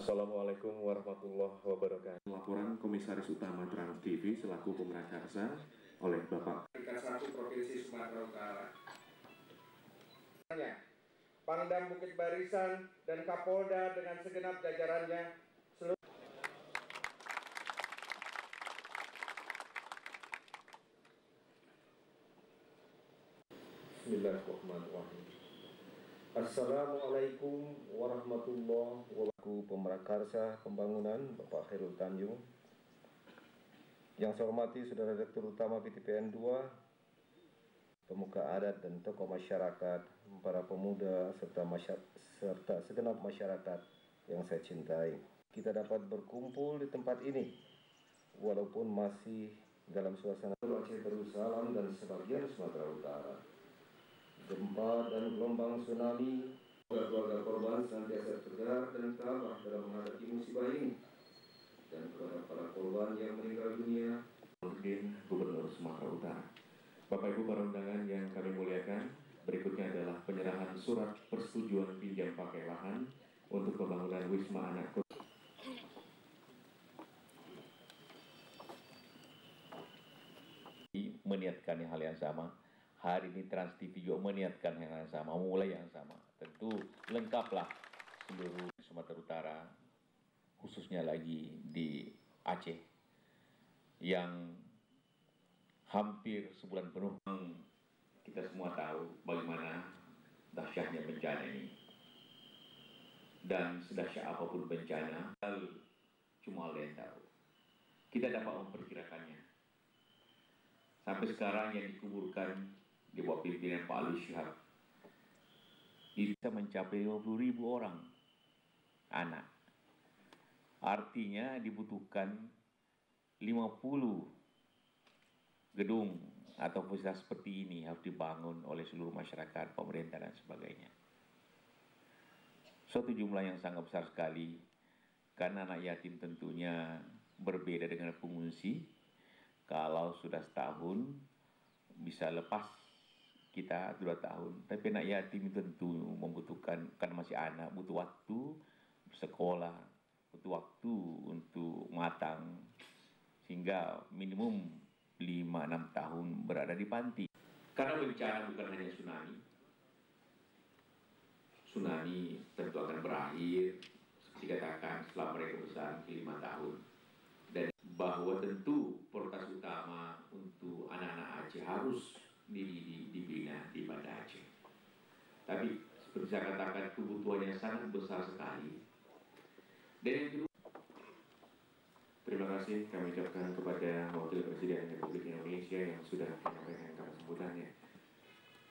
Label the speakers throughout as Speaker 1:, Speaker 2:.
Speaker 1: Assalamualaikum warahmatullahi wabarakatuh.
Speaker 2: Laporan Komisaris Utama Trans TV selaku pemerakarsa oleh Bapak
Speaker 3: Tingkat satu Provinsi Sumatera Utara. Pangdam Bukit Barisan dan Kapolda dengan segenap jajarannya seluruh
Speaker 1: Bismillahirrahmanirrahim. Assalamualaikum warahmatullahi wabarakatuh. Pemerakarsa Pembangunan Bapak Khairul Tanjung. Yang saya hormati Saudara Direktur Utama PTPN 2, pemuka adat dan tokoh masyarakat, para pemuda serta masyarakat, serta segenap masyarakat yang saya cintai. Kita dapat berkumpul di tempat ini walaupun masih dalam suasana Aceh Darussalam dan sebagian Sumatera Utara gempa dan gelombang tsunami keluarga korban senantiasa tegar dan tabah dalam menghadapi musibah ini dan kepada para korban yang meninggal dunia
Speaker 2: Nurdin Gubernur Sumatera Utara. Bapak Ibu para undangan yang kami muliakan, berikutnya adalah penyerahan surat persetujuan pinjam pakai lahan untuk pembangunan Wisma Anak Kota.
Speaker 4: meniatkan hal yang sama. Hari ini Trans TV juga meniatkan hal yang sama, mulai yang sama. Tentu lengkaplah seluruh Sumatera Utara, khususnya lagi di Aceh, yang hampir sebulan penuh kita semua tahu bagaimana dahsyatnya bencana ini. Dan sedahsyat apa pun bencana, cuma Allah yang tahu. Kita dapat memperkirakannya. Sampai sekarang yang dikuburkan di bawah pimpinan Pak Ali Syihab bisa mencapai 50 ribu orang anak. Artinya dibutuhkan 50 gedung atau fasilitas seperti ini harus dibangun oleh seluruh masyarakat, pemerintah dan sebagainya. Suatu jumlah yang sangat besar sekali karena anak yatim tentunya berbeda dengan pengungsi. Kalau sudah setahun bisa lepas kita dua tahun. Tapi anak yatim tentu membutuhkan karena masih anak butuh waktu sekolah, butuh waktu untuk matang sehingga minimum 5-6 tahun berada di panti. Karena bencana bukan hanya tsunami. Tsunami tentu akan berakhir seperti katakan setelah mereka besar lima tahun. Dan bahwa tentu prioritas utama untuk anak-anak Aceh harus dibina di Banda Aceh. Tapi seperti saya katakan kebutuhannya sangat besar sekali. Dan yang kedua,
Speaker 2: Terima kasih kami ucapkan kepada Wakil Presiden Republik Indonesia yang sudah menyampaikan sambutannya.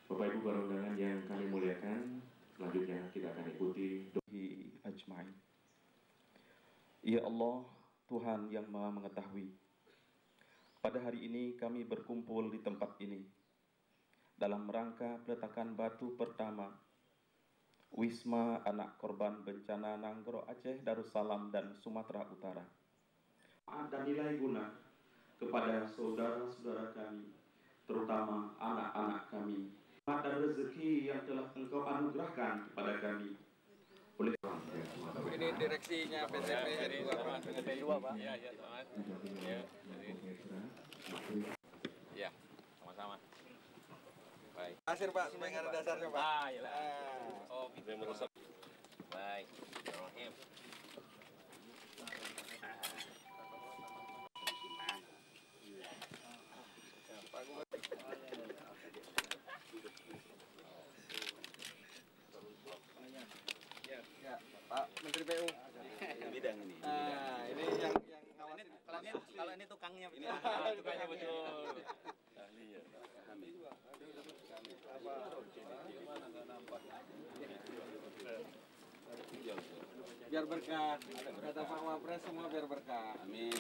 Speaker 2: Bapak Ibu para undangan yang kami muliakan, selanjutnya kita akan ikuti
Speaker 5: Bihi ajma'in. Ya Allah, Tuhan yang Maha Mengetahui. Pada hari ini kami berkumpul di tempat ini dalam rangka peletakan batu pertama Wisma Anak Korban Bencana Nanggro Aceh, Darussalam, dan Sumatera Utara. Dan nilai guna kepada saudara-saudara kami, terutama anak-anak kami. Dan rezeki yang telah engkau anugerahkan kepada kami. Oleh
Speaker 3: Ini direksinya PTPN 2 Pak.
Speaker 6: PTP 2 Pak. Iya, iya, selamat. Iya, Iya, sama-sama. Baik.
Speaker 3: Asir Pak, supaya nggak ada dasarnya Pak.
Speaker 6: Ah, iya lah. Oh, bisa merusak. Baik. Bismillahirrahmanirrahim.
Speaker 3: Ya, Pak Menteri PU.
Speaker 6: Bidang ini.
Speaker 3: Nah, ini yang yang ngawasin.
Speaker 6: Kalau ini, kalau ini tukangnya ini. tukangnya betul. Ahli ya.
Speaker 3: Biar berkah. Kata Pak Wapres semua biar berkah.
Speaker 6: Amin.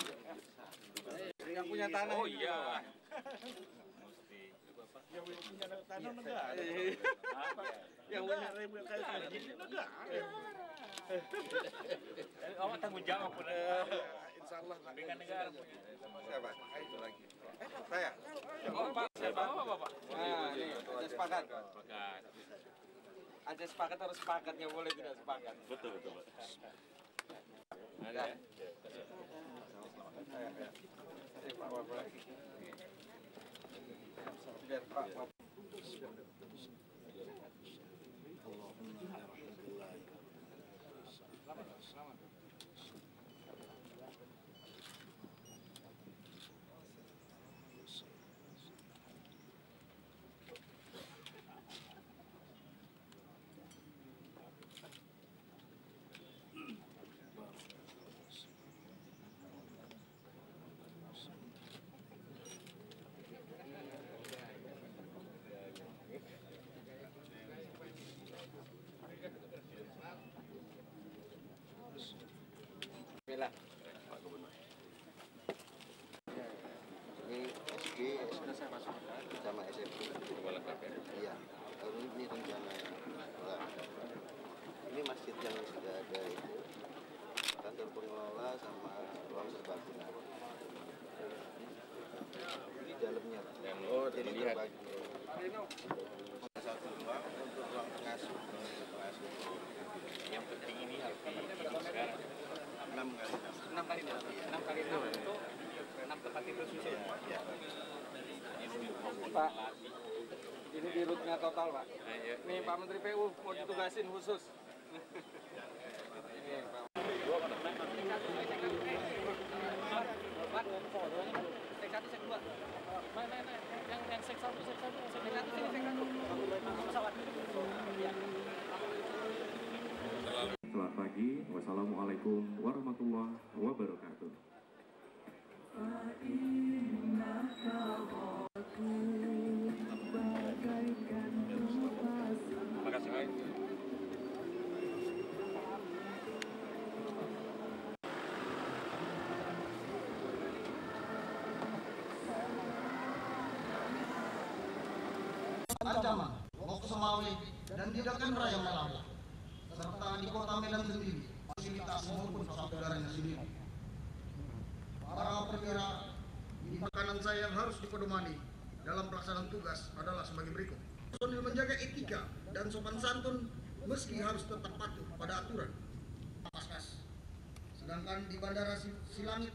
Speaker 3: Yang punya tanah.
Speaker 6: Oh iya. Mesti.
Speaker 3: Yang punya tanah negara. Yang punya
Speaker 6: Awak tanggung jawab
Speaker 3: Insya Allah Pak.
Speaker 6: dengan negara punya.
Speaker 3: Siapa? Itu lagi. Saya.
Speaker 6: Oh, Pak, siapa Bapak, Pak?
Speaker 3: Nah, ini sepakat.
Speaker 6: Sepakat.
Speaker 3: Aceh sepakat harus sepakat, nggak boleh tidak sepakat.
Speaker 6: Betul, betul, Pak.
Speaker 7: Ini SD, sama SMP. Iya, kalau ini rencana Nah, Ini masjid yang sudah ada itu kantor pengelola sama Di dalamnya. Oh. Satu untuk ruang pengasuh.
Speaker 6: Yang penting ini harus.
Speaker 7: Enam kali enam.
Speaker 6: Kali itu enam tempat.
Speaker 7: Iya.
Speaker 3: Pak, ini di total Pak. Nih Pak Menteri PU mau ditugasin khusus. Ini Pak.
Speaker 6: Sek satu, sek dua. Main, main, main. Yang yang sek satu, sek satu, sek satu, sini sek satu. Pesawat. Iya.
Speaker 2: Selamat pagi, wassalamualaikum warahmatullahi wabarakatuh.
Speaker 8: Ancaman waktu Semawe dan tidak akan raya Melawi serta di kota Medan sendiri fasilitas maupun pesawat udaranya sendiri. Para perwira di makanan saya yang harus dipedomani dalam pelaksanaan tugas adalah sebagai berikut. Personil menjaga etika dan sopan santun meski harus tetap patuh pada aturan. Paskas. sedangkan di Bandara Si- Silangit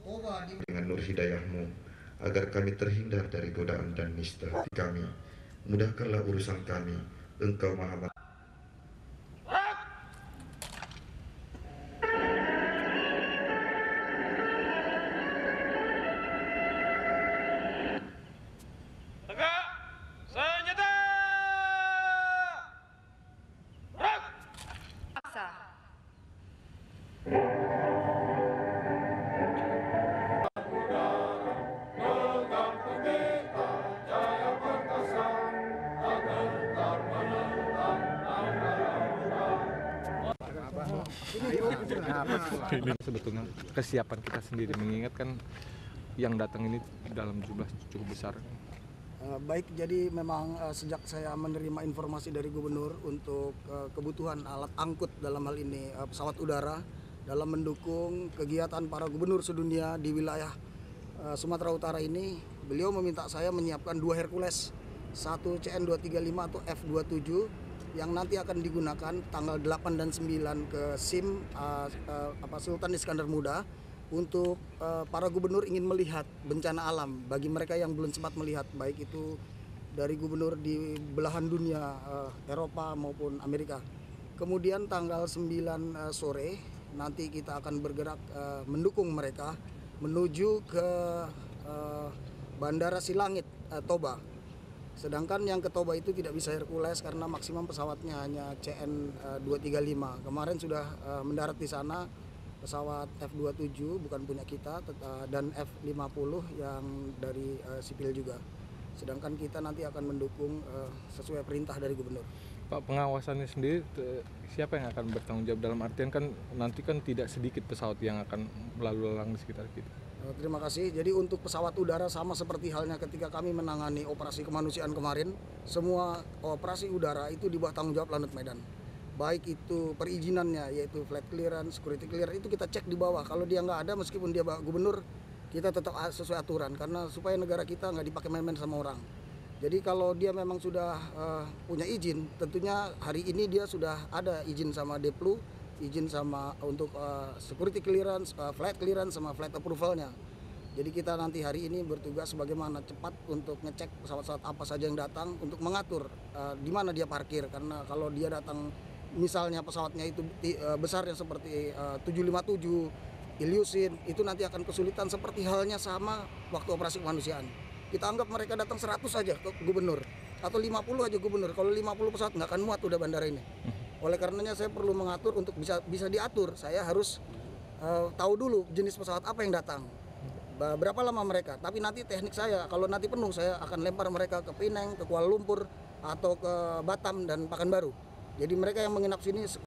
Speaker 8: Koba di
Speaker 9: dengan nur hidayahmu agar kami terhindar dari godaan dan nista kami mudahkanlah urusan kami. Engkau maha
Speaker 3: sebetulnya kesiapan kita sendiri mengingat kan yang datang ini dalam jumlah cukup besar.
Speaker 8: Eh, baik, jadi memang eh, sejak saya menerima informasi dari gubernur untuk eh, kebutuhan alat angkut dalam hal ini pesawat udara dalam mendukung kegiatan para gubernur sedunia di wilayah Sumatera Utara ini, beliau meminta saya menyiapkan dua Hercules, satu CN235 atau F27 yang nanti akan digunakan tanggal 8 dan 9 ke SIM eh, apa Sultan Iskandar Muda untuk eh, para gubernur ingin melihat bencana alam bagi mereka yang belum sempat melihat baik itu dari gubernur di belahan dunia eh, Eropa maupun Amerika. Kemudian tanggal 9 eh, sore nanti kita akan bergerak eh, mendukung mereka menuju ke eh, Bandara Silangit eh, Toba. Sedangkan yang ke Toba itu tidak bisa Hercules karena maksimum pesawatnya hanya CN eh, 235. Kemarin sudah eh, mendarat di sana pesawat F27 bukan punya kita eh, dan F50 yang dari sipil juga. Sedangkan kita nanti akan mendukung sesuai perintah dari gubernur.
Speaker 3: Pak pengawasannya sendiri siapa yang akan bertanggung jawab dalam artian kan nanti kan tidak sedikit pesawat yang akan lalu lalang di sekitar kita.
Speaker 8: Eh, Terima kasih. Jadi untuk pesawat udara sama seperti halnya ketika kami menangani operasi kemanusiaan kemarin, semua operasi udara itu di bawah tanggung jawab Lanut Medan. Baik itu perizinannya yaitu flight clearance, security clearance itu kita cek di bawah. Kalau dia nggak ada meskipun dia gubernur, kita tetap sesuai aturan karena supaya negara kita nggak dipakai main-main sama orang. Jadi kalau dia memang sudah eh, punya izin, tentunya hari ini dia sudah ada izin sama Deplu izin sama untuk uh, security clearance, uh, flight clearance sama flight approvalnya. Jadi kita nanti hari ini bertugas bagaimana cepat untuk ngecek pesawat-pesawat apa saja yang datang untuk mengatur uh, di mana dia parkir karena kalau dia datang misalnya pesawatnya itu uh, besarnya seperti uh, 757 Ilyusin itu nanti akan kesulitan seperti halnya sama waktu operasi kemanusiaan. Kita anggap mereka datang 100 saja ke gubernur atau 50 aja gubernur. Kalau 50 pesawat nggak akan muat udah bandara ini. Oleh karenanya saya perlu mengatur untuk bisa bisa diatur. Saya harus uh, tahu dulu jenis pesawat apa yang datang berapa lama mereka. Tapi nanti teknik saya, kalau nanti penuh saya akan lempar mereka ke Pineng, ke Kuala Lumpur, atau ke Batam dan Pekanbaru. Jadi mereka yang menginap sini